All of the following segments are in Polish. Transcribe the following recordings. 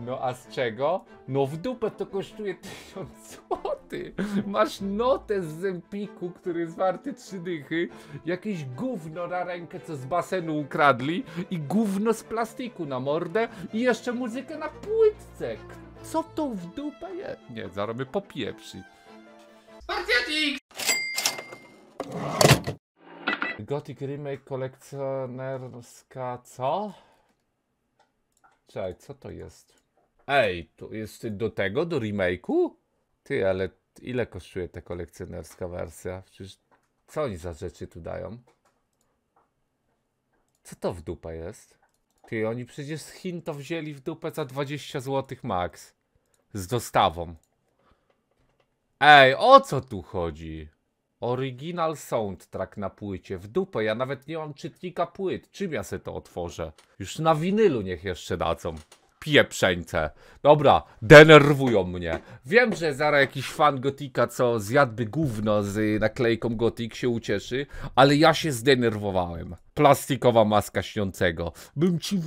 No a z czego? No w dupę to kosztuje 1000 złotych. Masz notę z Zempiku, który jest warty trzy dychy, jakieś gówno na rękę, co z basenu ukradli i gówno z plastiku na mordę i jeszcze muzykę na płytce. Co to w dupę jest? Nie, zaraz mnie popieprzy. Gothic Remake kolekcjonerska co? Czekaj, co to jest? Ej, to jest do tego, do remake'u? Ty, ale ile kosztuje ta kolekcjonerska wersja? Przecież co oni za rzeczy tu dają? Co to w dupę jest? Ty, oni przecież z Chin to wzięli w dupę za 20 zł max. Z dostawą. Ej, o co tu chodzi? Original soundtrack na płycie. W dupę, ja nawet nie mam czytnika płyt. Czym ja sobie to otworzę? Już na winylu niech jeszcze dadzą. Pieprzeńce. Dobra, denerwują mnie. Wiem, że zaraz jakiś fan Gotika, co zjadłby gówno z naklejką Gotik się ucieszy, ale ja się zdenerwowałem. Plastikowa maska śniącego. Bym ci...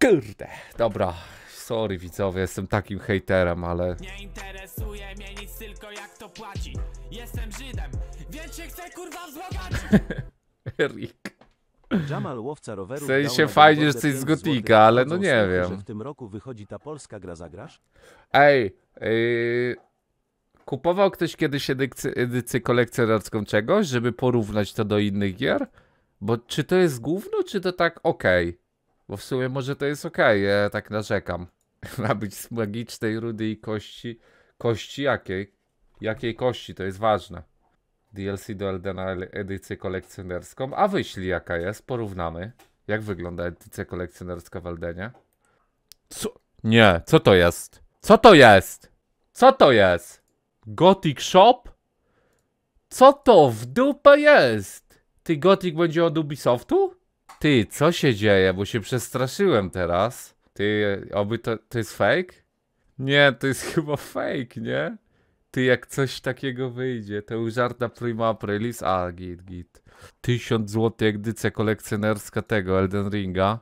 Kurde. Dobra. Sorry widzowie, jestem takim hejterem, ale... Nie interesuje mnie nic, tylko jak to płaci Jestem Żydem, więc się chcę kurwa wzbogacić Rick. Jamal łowca rowerów. W sensie fajnie, że coś z 5 Gotika, ale no nie wiem. W tym roku wychodzi ta polska gra zagrasz? Ej, yy, kupował ktoś kiedyś edycję, edycję kolekcjonerską czegoś, żeby porównać to do innych gier? Bo czy to jest gówno, czy to tak okej? Bo w sumie może to jest okej, ja tak narzekam. Ma być z magicznej rudy i kości. Kości jakiej? Jakiej kości? To jest ważne. DLC do Eldena edycję kolekcjonerską. A wyślij jaka jest, porównamy. Jak wygląda edycja kolekcjonerska w Eldenie? Co? Nie, co to jest? Co to jest? Co to jest? Gothic Shop? Co to w dupę jest? Ty Gothic będzie od Ubisoftu? Ty, co się dzieje? Bo się przestraszyłem teraz. Ty, oby to, to jest fake? Nie, to jest chyba fake, nie? Ty, jak coś takiego wyjdzie, to już żart Prima Aprilis? A, git, git. 1000 zł edycja kolekcjonerska tego Elden Ringa.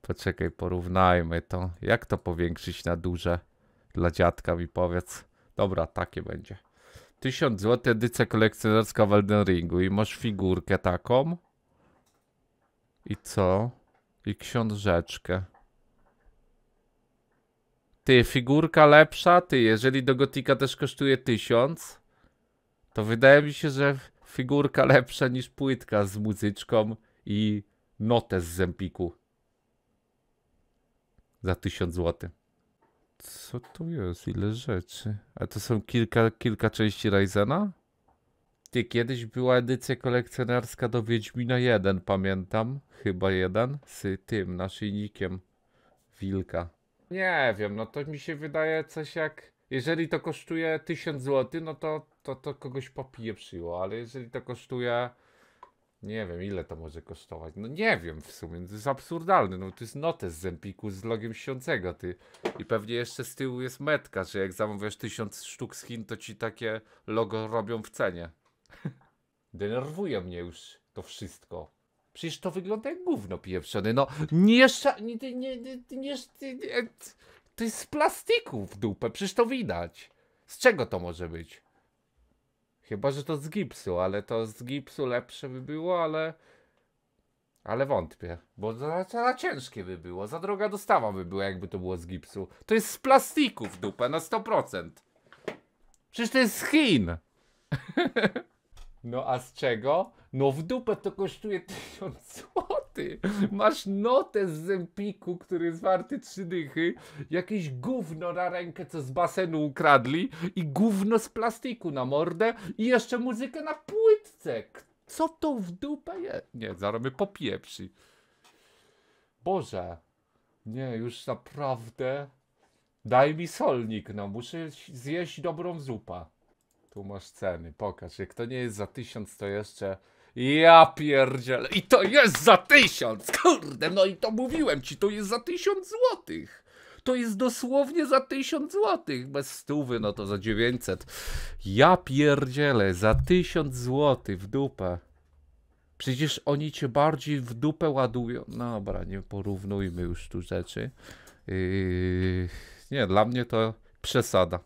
Poczekaj, porównajmy to. Jak to powiększyć na duże? Dla dziadka mi powiedz. Dobra, takie będzie. 1000 zł edycja kolekcjonerska w Elden Ringu i masz figurkę taką. I co? I książeczkę. Ty, figurka lepsza? Ty, jeżeli do Gotika też kosztuje 1000, to wydaje mi się, że figurka lepsza niż płytka z muzyczką i notę z Zempiku za 1000 zł. Co tu jest? Ile rzeczy? A to są kilka, kilka części Ryzena? Ty, kiedyś była edycja kolekcjonerska do Wiedźmina 1, pamiętam. Chyba jeden. Z tym, naszyjnikiem wilka. Nie wiem, no to mi się wydaje coś jak... Jeżeli to kosztuje 1000 zł, no to, to, to kogoś popieprzyło, ale jeżeli to kosztuje... Nie wiem, ile to może kosztować. No nie wiem w sumie, to jest absurdalne. No to jest notes z Empiku z logiem świącego, ty. I pewnie jeszcze z tyłu jest metka, że jak zamawiasz 1000 sztuk z Chin, to ci takie logo robią w cenie. Denerwuje mnie już to wszystko. Przecież to wygląda jak gówno pieprzone. No nie. Nie, nie, nie, nie, To jest z plastiku w dupę, przecież to widać. Z czego to może być? Chyba, że to z gipsu, ale to z gipsu lepsze by było, ale... Ale wątpię, bo za, za ciężkie by było, za droga dostawa by była, jakby to było z gipsu. To jest z plastiku w dupę, na 100%. Przecież to jest z Chin. No a z czego? No w dupę to kosztuje 1000 złotych. Masz notę z Zempiku, który jest warty trzy dychy, jakieś gówno na rękę, co z basenu ukradli i gówno z plastiku na mordę i jeszcze muzykę na płytce. Co to w dupę jest? Nie, mnie popieprzy. Boże. Nie, już naprawdę. Daj mi solnik, no muszę zjeść dobrą zupę. Tu masz ceny, pokaż. Jak to nie jest za tysiąc, to jeszcze. Ja pierdzielę. I to jest za tysiąc! Kurde, no i to mówiłem ci, to jest za tysiąc złotych. To jest dosłownie za tysiąc złotych. Bez stówy, no to za 900. Ja pierdzielę, za tysiąc złotych w dupę. Przecież oni cię bardziej w dupę ładują. No Dobra, nie porównujmy już tu rzeczy. Yy, nie, dla mnie to przesada.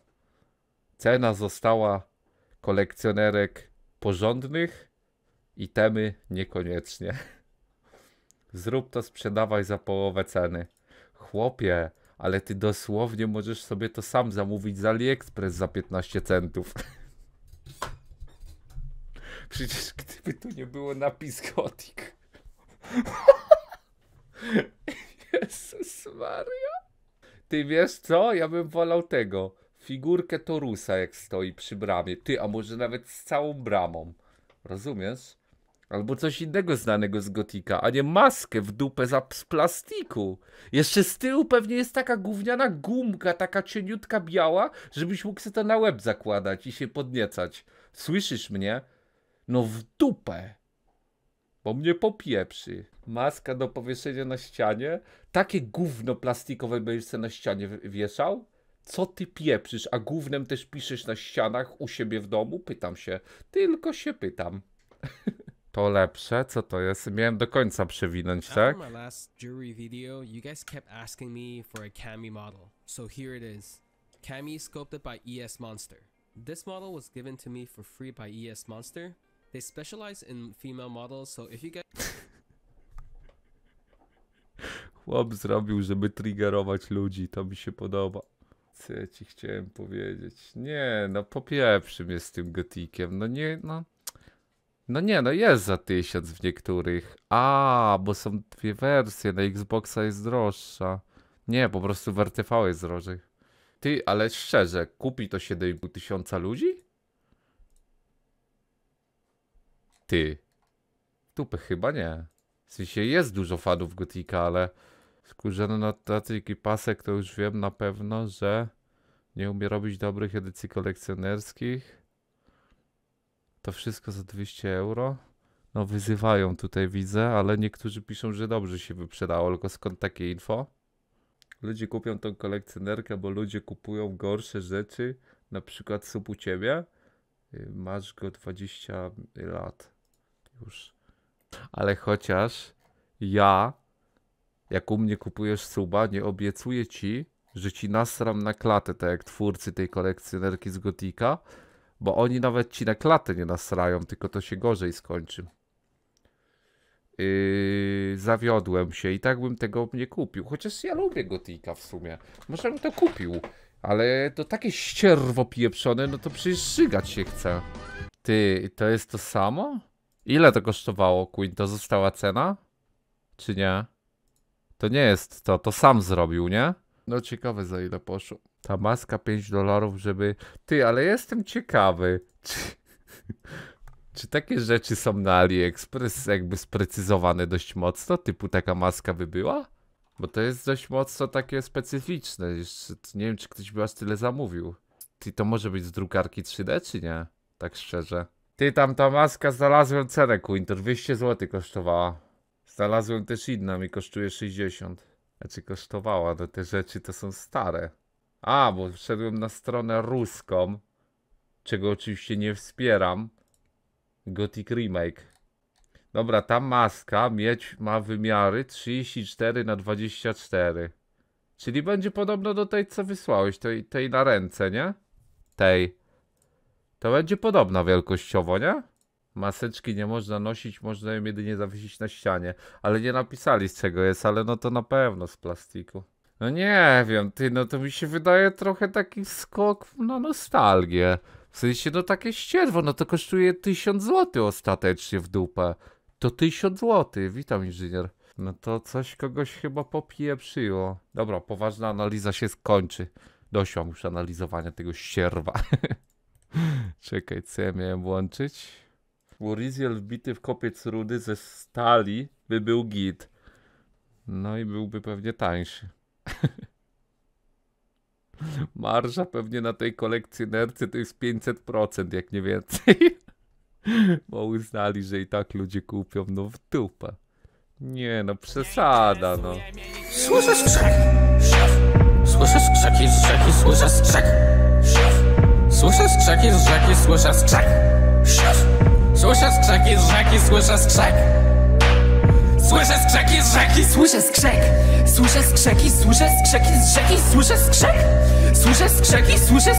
Cena została kolekcjonerek porządnych, itemy niekoniecznie. Zrób to, sprzedawaj za połowę ceny. Chłopie, ale ty dosłownie możesz sobie to sam zamówić z AliExpress za 15 centów. Przecież gdyby tu nie było napis Gothic. Jezus Maria. Ty wiesz co? Ja bym wolał tego. Figurkę Torusa jak stoi przy bramie. Ty, a może nawet z całą bramą. Rozumiesz? Albo coś innego znanego z Gotika, a nie maskę w dupę za, z plastiku. Jeszcze z tyłu pewnie jest taka gówniana gumka, taka cieniutka biała, żebyś mógł sobie to na łeb zakładać i się podniecać. Słyszysz mnie? No w dupę. Bo mnie popieprzy. Maska do powieszenia na ścianie. Takie gówno plastikowe będziesz na ścianie wieszał? Co ty pieprzysz, a gównem też piszesz na ścianach u siebie w domu? Pytam się. Tylko się pytam. To lepsze? Co to jest? Miałem do końca przewinąć, tak? After my last jewelry video, you guys kept asking me for a Cami model. So here it is. Cami sculpted by ES Monster. This model was given to me for free by ES Monster. They specialize in female models, so if you guys Chłop zrobił, żeby triggerować ludzi, to mi się podoba. Co ja ci chciałem powiedzieć? Nie, no popieprzy mnie z tym gotikiem. No nie, no. No nie, no jest za tysiąc w niektórych. A, bo są dwie wersje, na Xboxa jest droższa. Nie, po prostu w RTV jest drożej. Ty, ale szczerze, kupi to 7,5 tysiąca ludzi? Ty. Tupy chyba nie. W sensie jest dużo fanów Gotika, ale skurzony notatnik i pasek to już wiem na pewno, że nie umie robić dobrych edycji kolekcjonerskich. To wszystko za 200 euro. No wyzywają tutaj widzę, ale niektórzy piszą, że dobrze się wyprzedało, tylko skąd takie info? Ludzie kupią tą kolekcjonerkę, bo ludzie kupują gorsze rzeczy, na przykład sub u ciebie. Y, Masz go 20 lat już. Ale chociaż ja, jak u mnie kupujesz suba, nie obiecuję ci, że ci nasram na klatę, tak jak twórcy tej kolekcjonerki z Gotika, bo oni nawet ci na klatę nie nasrają, tylko to się gorzej skończy. Yy, zawiodłem się i tak bym tego nie kupił. Chociaż ja lubię Gotika w sumie. Może bym to kupił. Ale to takie ścierwo pieprzone, no to przecież się chce. Ty, to jest to samo? Ile to kosztowało, Queen? To została cena? Czy nie? To nie jest to, to sam zrobił, nie? No ciekawe za ile poszło. Ta maska 5 dolarów, żeby... Ty, ale jestem ciekawy. Czy... Czy takie rzeczy są na AliExpress jakby sprecyzowane dość mocno? Typu taka maska by była? Bo to jest dość mocno takie specyficzne. Jeszcze nie wiem, czy ktoś by aż tyle zamówił. Ty, to może być z drukarki 3D, czy nie? Tak szczerze. Ty, tam ta maska znalazłem cenę, Quinter. 200 zł kosztowała. Znalazłem też inną i kosztuje 60. Znaczy kosztowała, no te rzeczy to są stare. A, bo wszedłem na stronę ruską, czego oczywiście nie wspieram. Gothic Remake. Dobra, ta maska mieć ma wymiary 34 na 24. Czyli będzie podobno do tej, co wysłałeś, tej, tej na ręce, nie? Tej. To będzie podobna wielkościowo, nie? Maseczki nie można nosić, można ją jedynie zawiesić na ścianie. Ale nie napisali z czego jest, ale no to na pewno z plastiku. No nie wiem, ty, no to mi się wydaje trochę taki skok na nostalgię. W sensie, no takie ścierwo, no to kosztuje 1000 zł ostatecznie w dupę. To 1000 zł, witam inżynier. No to coś kogoś chyba popieprzyło. Dobra, poważna analiza się skończy. Dość mam już analizowania tego ścierwa. Czekaj, co ja miałem włączyć? Uriziel wbity w kopiec rudy ze stali by był git. No i byłby pewnie tańszy. Marża pewnie na tej kolekcjonerce to jest 500%, jak nie więcej. Bo uznali, że i tak ludzie kupią, no w dupę. Nie no, przesada no. Słyszę skrzek. Słyszę skrzeki z rzeki, słyszę skrzek. Słyszę skrzeki z rzeki, słyszę skrzek. Słyszę skrzeki z rzeki, słyszę skrzek. Słyszę skrzeki z rzeki Słyszę skrzek, słyszę skrzeki, słyszę skrzeki z rzeki, słyszę skrzek, słyszę skrzeki, słyszę